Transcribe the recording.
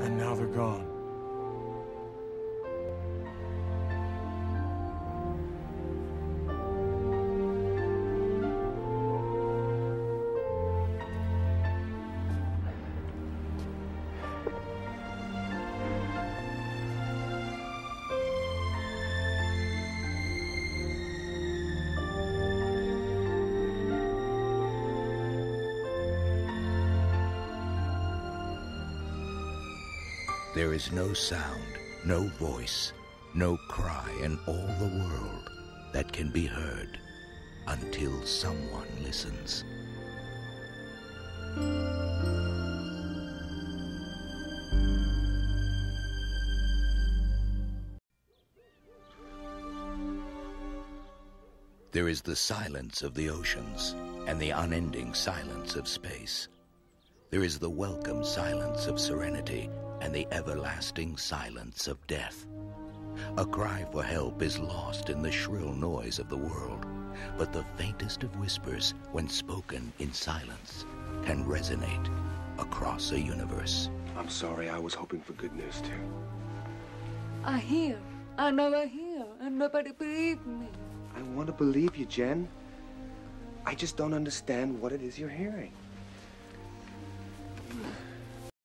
And now they're gone. There is no sound, no voice, no cry in all the world that can be heard until someone listens. There is the silence of the oceans and the unending silence of space. There is the welcome silence of serenity and the everlasting silence of death. A cry for help is lost in the shrill noise of the world, but the faintest of whispers, when spoken in silence, can resonate across a universe. I'm sorry, I was hoping for good news too. I hear. I know I hear, and nobody believed me. I want to believe you, Jen. I just don't understand what it is you're hearing.